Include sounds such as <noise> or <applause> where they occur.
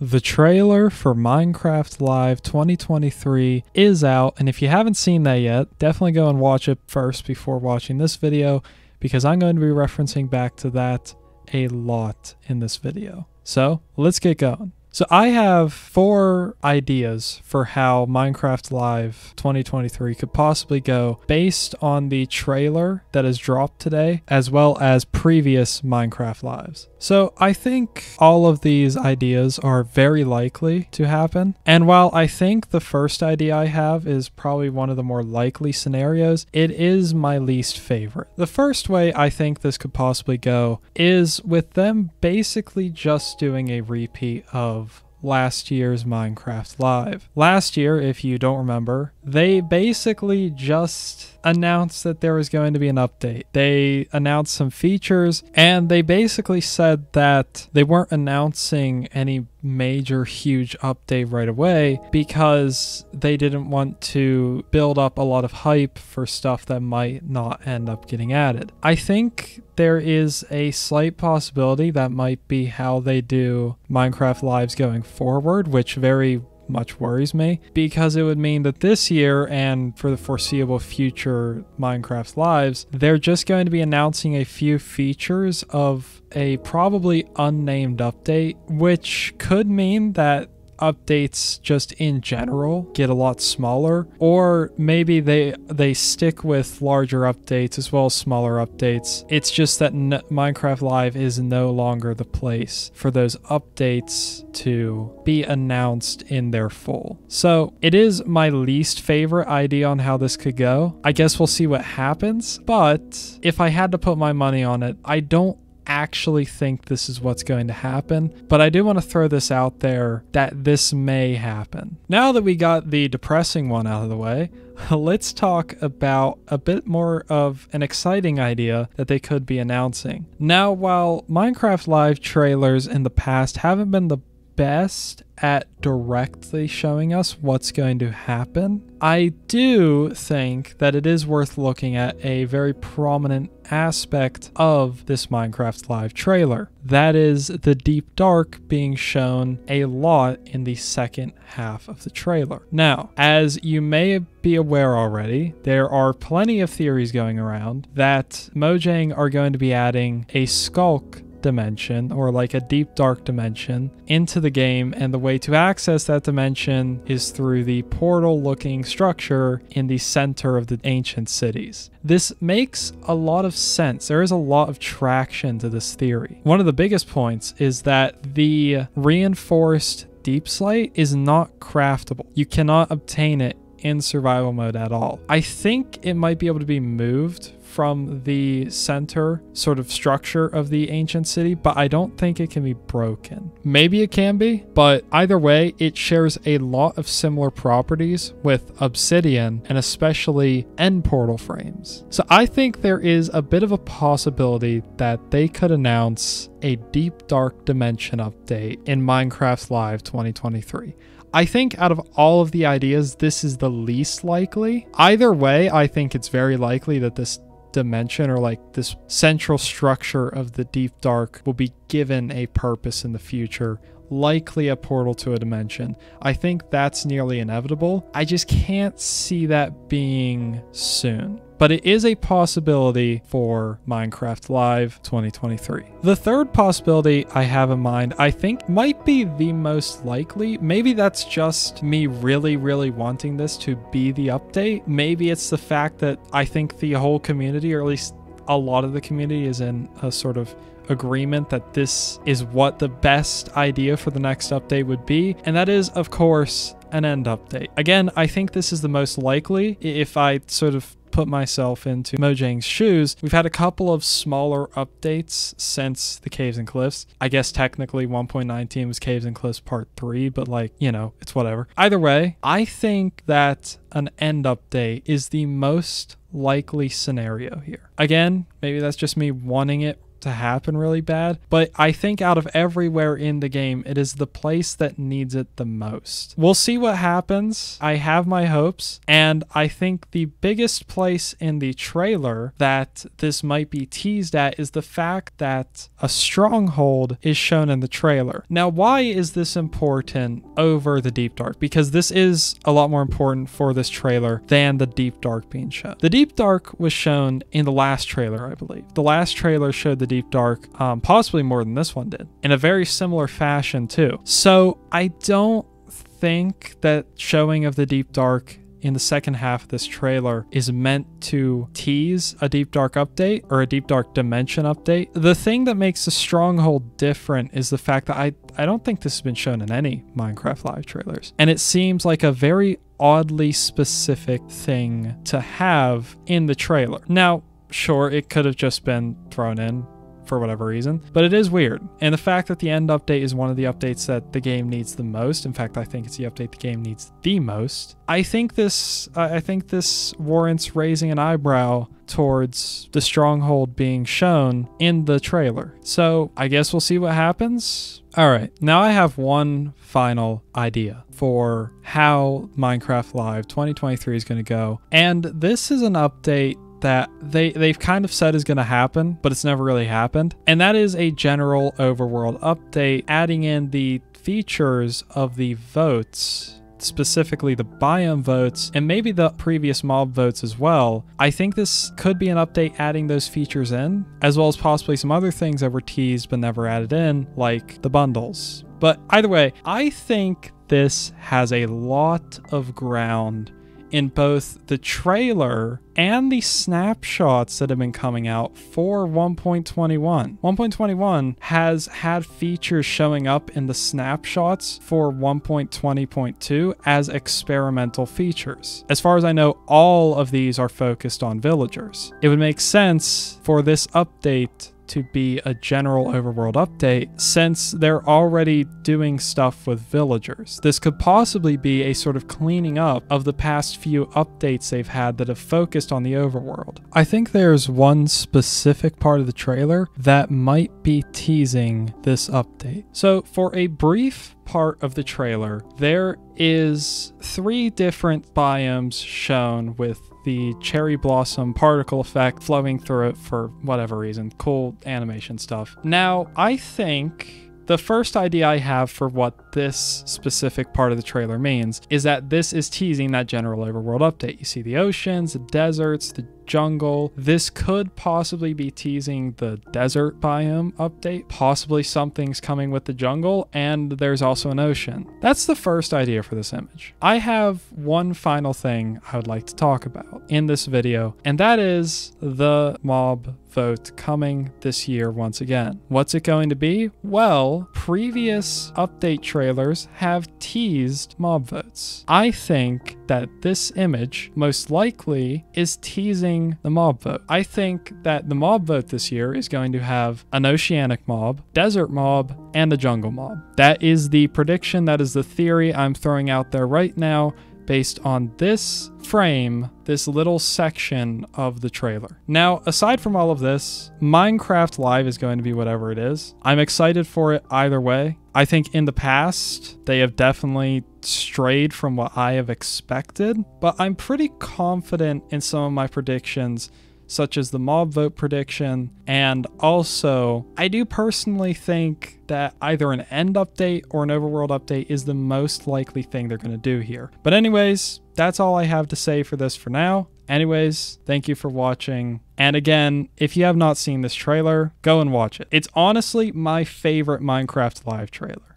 The trailer for Minecraft Live 2023 is out, and if you haven't seen that yet, definitely go and watch it first before watching this video because I'm going to be referencing back to that a lot in this video. So let's get going. So I have four ideas for how Minecraft Live 2023 could possibly go based on the trailer that is dropped today, as well as previous Minecraft Lives. So I think all of these ideas are very likely to happen. And while I think the first idea I have is probably one of the more likely scenarios, it is my least favorite. The first way I think this could possibly go is with them basically just doing a repeat of last year's Minecraft Live. Last year, if you don't remember, they basically just announced that there was going to be an update. They announced some features and they basically said that they weren't announcing any major huge update right away because they didn't want to build up a lot of hype for stuff that might not end up getting added. I think there is a slight possibility that might be how they do Minecraft Lives going forward, which very much worries me because it would mean that this year and for the foreseeable future Minecraft Lives, they're just going to be announcing a few features of a probably unnamed update, which could mean that updates just in general get a lot smaller or maybe they they stick with larger updates as well as smaller updates. It's just that N- minecraft live is no longer the place for those updates to be announced in their full. So it is my least favorite idea on how this could go. I guess we'll see what happens but if i had to put my money on it i don't actually think this is what's going to happen, but I do want to throw this out there that this may happen. Now that we got the depressing one out of the way, <laughs> let's talk about a bit more of an exciting idea that they could be announcing. Now, while Minecraft Live trailers in the past haven't been the best at directly showing us what's going to happen, I do think that it is worth looking at a very prominent aspect of this Minecraft Live trailer. That is the deep dark being shown a lot in the second half of the trailer. Now, as you may be aware already, there are plenty of theories going around that Mojang are going to be adding a sculk dimension or like a deep dark dimension into the game and the way to access that dimension is through the portal looking structure in the center of the ancient cities. This makes a lot of sense. There is a lot of traction to this theory. One of the biggest points is that the reinforced deepslate is not craftable. You cannot obtain it in survival mode at all. I think it might be able to be moved from the center sort of structure of the ancient city, but I don't think it can be broken. Maybe it can be, but either way, it shares a lot of similar properties with obsidian and especially end portal frames. So I think there is a bit of a possibility that they could announce a deep dark dimension update in Minecraft Live 2023. I think out of all of the ideas, this is the least likely. Either way, I think it's very likely that this dimension or like this central structure of the deep dark will be given a purpose in the future likely a portal to a dimension. I think that's nearly inevitable. I just can't see that being soon. But it is a possibility for Minecraft Live 2023. The third possibility I have in mind, I think might be the most likely. Maybe that's just me really, really wanting this to be the update. Maybe it's the fact that I think the whole community, or at least a lot of the community, is in a sort of agreement that this is what the best idea for the next update would be, and that is, of course, an end update. Again, I think this is the most likely if I sort of put myself into Mojang's shoes, we've had a couple of smaller updates since the Caves and Cliffs. I guess technically 1.19 was Caves and Cliffs Part 3, but like, you know, it's whatever. Either way, I think that an end update is the most likely scenario here. Again, maybe that's just me wanting it to happen really bad, but I think out of everywhere in the game, it is the place that needs it the most. We'll see what happens. I have my hopes, and I think the biggest place in the trailer that this might be teased at is the fact that a stronghold is shown in the trailer. Now, why is this important over the Deep Dark? Because this is a lot more important for this trailer than the Deep Dark being shown. The Deep Dark was shown in the last trailer, I believe. The last trailer showed the Deep Dark, um, possibly more than this one did, in a very similar fashion, too. So I don't think that showing of the Deep Dark in the second half of this trailer is meant to tease a Deep Dark update or a Deep Dark Dimension update. The thing that makes the Stronghold different is the fact that I, I don't think this has been shown in any Minecraft Live trailers. And it seems like a very oddly specific thing to have in the trailer. Now, sure, it could have just been thrown in for whatever reason. But it is weird. And the fact that the end update is one of the updates that the game needs the most. In fact, I think it's the update the game needs the most. I think this I think this warrants raising an eyebrow towards the stronghold being shown in the trailer. So, I guess we'll see what happens. All right, now I have one final idea for how Minecraft Live 2023 is going to go. And this is an update that they they've kind of said is going to happen, but it's never really happened. And that is a general overworld update adding in the features of the votes specifically the biome votes and maybe the previous mob votes as well. I think this could be an update adding those features in, as well as possibly some other things that were teased but never added in, like the bundles. But either way, I think this has a lot of ground in both the trailer and the snapshots that have been coming out for 1.21. 1.21 has had features showing up in the snapshots for 1.20.2 as experimental features. As far as I know, all of these are focused on villagers. It would make sense for this update to be a general overworld update since they're already doing stuff with villagers. This could possibly be a sort of cleaning up of the past few updates they've had that have focused on the overworld. I think there's one specific part of the trailer that might be teasing this update. So for a brief part of the trailer, there is three different biomes shown with the cherry blossom particle effect flowing through it for whatever reason. Cool animation stuff. Now, I think the first idea I have for what this specific part of the trailer means is that this is teasing that general overworld update. You see the oceans, the deserts, the jungle. This could possibly be teasing the desert biome update. Possibly something's coming with the jungle, and there's also an ocean. That's the first idea for this image. I have one final thing I would like to talk about in this video, and that is the mob vote coming this year once again. What's it going to be? Well, previous update trailers have teased mob votes. I think that this image most likely is teasing the mob vote. I think that the mob vote this year is going to have an oceanic mob, desert mob, and a jungle mob. That is the prediction, that is the theory I'm throwing out there right now based on this frame, this little section of the trailer. Now, aside from all of this, Minecraft Live is going to be whatever it is. I'm excited for it either way. I think in the past, they have definitely strayed from what I have expected, but I'm pretty confident in some of my predictions such as the mob vote prediction. And also, I do personally think that either an end update or an overworld update is the most likely thing they're going to do here. But, anyways, that's all I have to say for this for now. Anyways, thank you for watching. And again, if you have not seen this trailer, go and watch it. It's honestly my favorite Minecraft Live trailer.